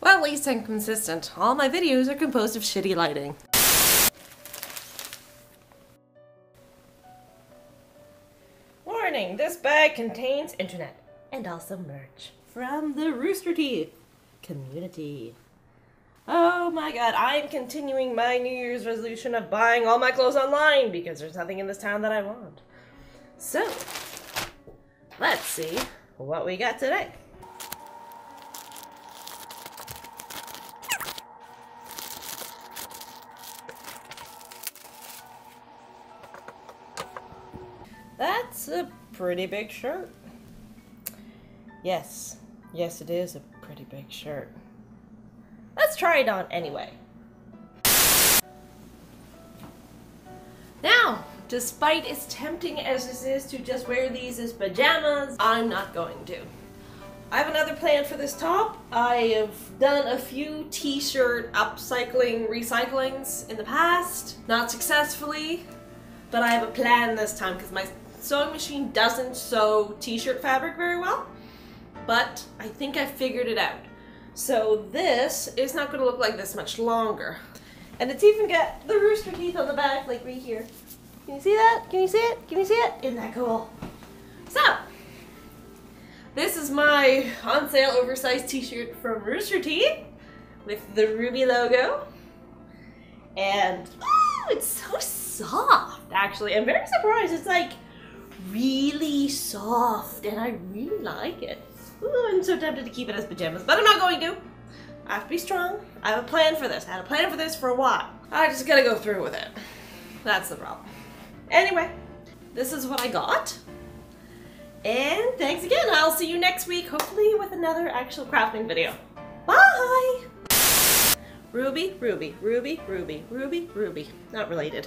Well, at least I'm consistent. All my videos are composed of shitty lighting. Warning, this bag contains internet and also merch from the Rooster Teeth community. Oh my god, I'm continuing my New Year's resolution of buying all my clothes online because there's nothing in this town that I want. So, let's see what we got today. That's a pretty big shirt. Yes, yes, it is a pretty big shirt. Let's try it on anyway. Now, despite as tempting as this is to just wear these as pajamas, I'm not going to. I have another plan for this top. I have done a few t-shirt upcycling, recyclings in the past, not successfully, but I have a plan this time because my sewing machine doesn't sew t-shirt fabric very well, but I think I figured it out. So this is not going to look like this much longer. And it's even got the rooster teeth on the back, like right here. Can you see that? Can you see it? Can you see it? Isn't that cool? So, this is my on sale oversized t-shirt from Rooster Teeth with the Ruby logo. And, oh, it's so soft, actually. I'm very surprised. It's like really soft and I really like it. Ooh, I'm so tempted to keep it as pajamas, but I'm not going to. I have to be strong. I have a plan for this. I had a plan for this for a while. I just gotta go through with it. That's the problem. Anyway, this is what I got. And thanks again. I'll see you next week, hopefully with another actual crafting video. Bye! Ruby, Ruby, Ruby, Ruby, Ruby, Ruby. Not related.